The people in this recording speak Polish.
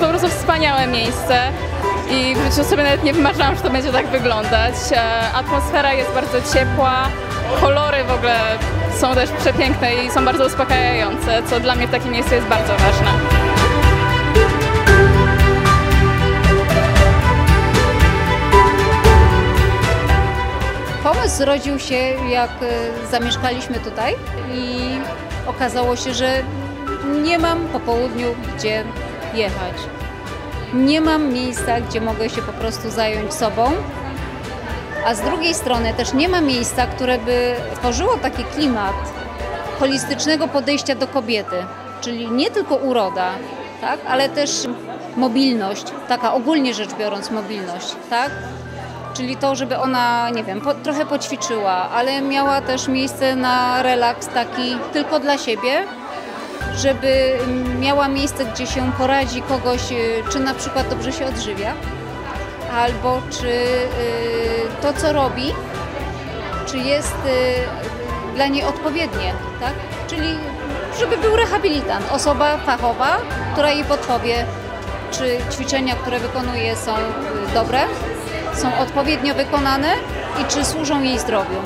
po prostu wspaniałe miejsce i w życiu sobie nawet nie wymarzyłam, że to będzie tak wyglądać. E, Atmosfera jest bardzo ciepła, kolory w ogóle są też przepiękne i są bardzo uspokajające, co dla mnie w takim miejscu jest bardzo ważne. Pomysł zrodził się, jak e, zamieszkaliśmy tutaj i okazało się, że nie mam po południu gdzie jechać. Nie mam miejsca, gdzie mogę się po prostu zająć sobą, a z drugiej strony też nie ma miejsca, które by tworzyło taki klimat holistycznego podejścia do kobiety, czyli nie tylko uroda, tak, ale też mobilność, taka ogólnie rzecz biorąc mobilność, tak? Czyli to, żeby ona, nie wiem, po, trochę poćwiczyła, ale miała też miejsce na relaks taki tylko dla siebie, żeby miała miejsce, gdzie się poradzi kogoś, y, czy na przykład dobrze się odżywia, albo czy y, to, co robi, czy jest y, dla niej odpowiednie, tak? Czyli żeby był rehabilitant, osoba fachowa, która jej podpowie, czy ćwiczenia, które wykonuje są dobre, są odpowiednio wykonane i czy służą jej zdrowiu.